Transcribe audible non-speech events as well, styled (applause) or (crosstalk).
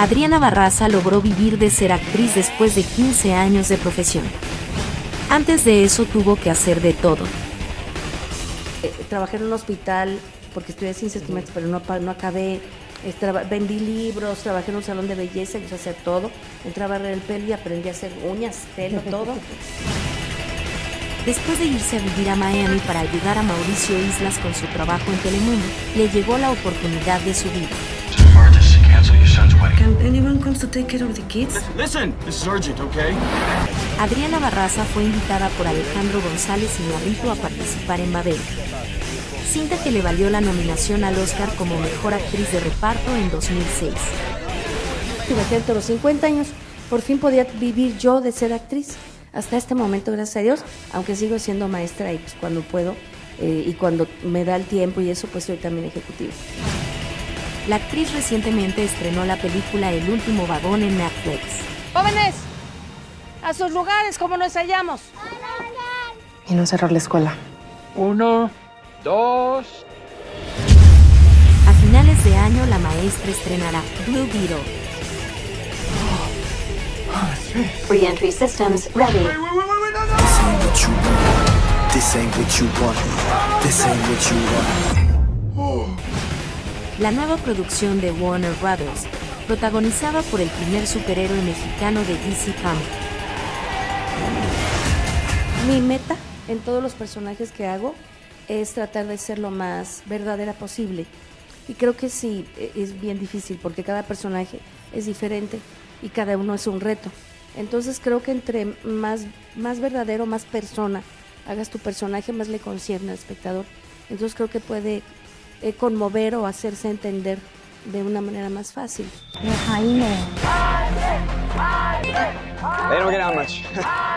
Adriana Barraza logró vivir de ser actriz después de 15 años de profesión. Antes de eso tuvo que hacer de todo. Eh, trabajé en un hospital porque estudié ciencias químicas, pero no, no acabé. vendí libros, trabajé en un salón de belleza, quise hacer todo. Entraba a barrer el pelo y aprendí a hacer uñas, pelo, (laughs) todo. Después de irse a vivir a Miami para ayudar a Mauricio Islas con su trabajo en Telemundo, le llegó la oportunidad de su vida. Adriana Barraza fue invitada por Alejandro González Iñárritu a participar en Babel. Cinta que le valió la nominación al Oscar como Mejor Actriz de Reparto en 2006. Imagínate, los 50 años, por fin podía vivir yo de ser actriz hasta este momento, gracias a Dios, aunque sigo siendo maestra y pues cuando puedo eh, y cuando me da el tiempo y eso, pues soy también ejecutiva. La actriz recientemente estrenó la película El último vagón en Netflix. ¡Jóvenes! ¡A sus lugares como nos hallamos! Y no cerrar la escuela. Uno, dos. A finales de año, la maestra estrenará Blue Beetle Re-entry systems ready. Wait, wait, wait, wait, no, no. This ain't what you want. This ain't what you want. This ain't what you want. La nueva producción de Warner Brothers, protagonizada por el primer superhéroe mexicano de DC Comics. Mi meta en todos los personajes que hago es tratar de ser lo más verdadera posible. Y creo que sí, e, es bien difícil porque cada personaje es diferente y cada uno es un reto. Entonces creo que entre más, más verdadero, más persona hagas tu personaje, más le concierne al espectador. Entonces creo que puede eh, conmover o hacerse entender de una manera más fácil. They don't get out much. (laughs)